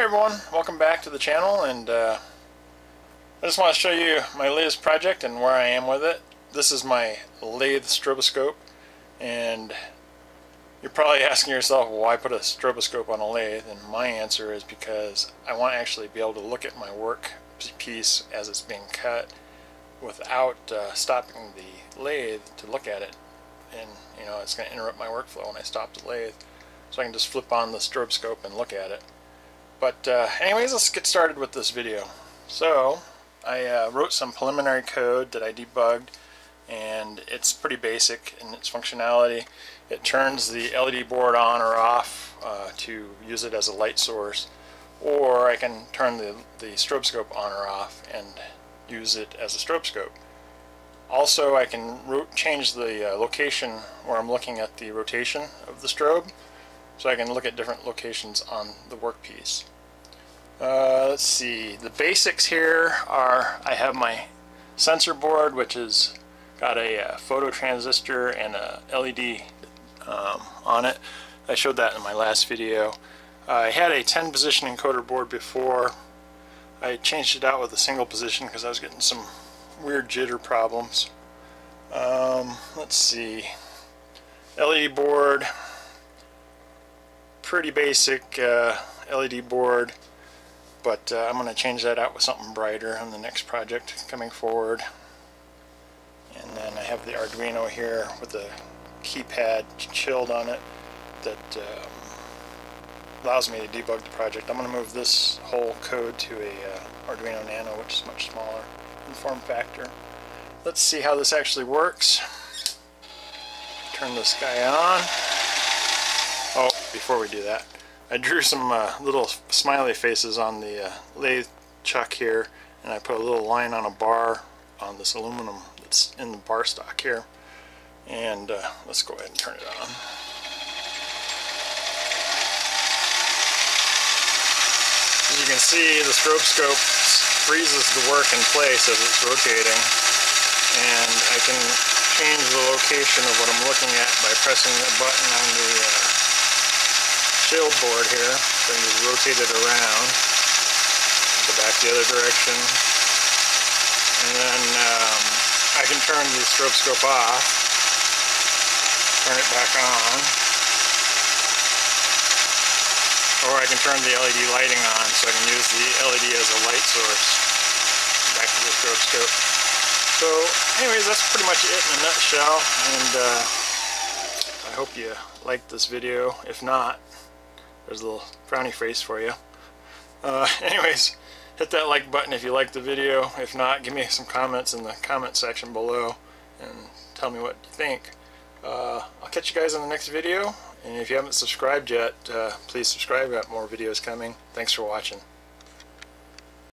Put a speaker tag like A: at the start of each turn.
A: Hey everyone, welcome back to the channel and uh, I just want to show you my latest project and where I am with it. This is my lathe stroboscope and you're probably asking yourself why put a stroboscope on a lathe and my answer is because I want to actually be able to look at my work piece as it's being cut without uh, stopping the lathe to look at it and you know it's going to interrupt my workflow when I stop the lathe so I can just flip on the stroboscope and look at it. But uh, anyways, let's get started with this video. So, I uh, wrote some preliminary code that I debugged, and it's pretty basic in its functionality. It turns the LED board on or off uh, to use it as a light source, or I can turn the, the stroboscope on or off and use it as a stroboscope. Also, I can change the uh, location where I'm looking at the rotation of the strobe, so I can look at different locations on the workpiece. Uh, let's see, the basics here are I have my sensor board which has got a, a uh, photo transistor and a LED um, on it. I showed that in my last video. Uh, I had a 10 position encoder board before. I changed it out with a single position because I was getting some weird jitter problems. Um, let's see, LED board, pretty basic uh, LED board but uh, I'm going to change that out with something brighter on the next project coming forward and then I have the Arduino here with the keypad shield on it that um, allows me to debug the project. I'm going to move this whole code to a uh, Arduino Nano which is much smaller in form factor. Let's see how this actually works. Turn this guy on. Oh, before we do that, I drew some uh, little smiley faces on the uh, lathe chuck here and I put a little line on a bar on this aluminum that's in the bar stock here and uh, let's go ahead and turn it on. As you can see the stroboscope freezes the work in place as it's rotating and I can change the location of what I'm looking at by pressing a button on the uh, shield board here. So I can just rotate it around. Go back the other direction. And then um, I can turn the stroboscope off. Turn it back on. Or I can turn the LED lighting on so I can use the LED as a light source. Back to the stroboscope. So anyways, that's pretty much it in a nutshell. And uh, I hope you liked this video. If not, there's a little frowny face for you. Uh, anyways, hit that like button if you like the video. If not, give me some comments in the comment section below and tell me what you think. Uh, I'll catch you guys in the next video. And if you haven't subscribed yet, uh, please subscribe. I've got more videos coming. Thanks for watching.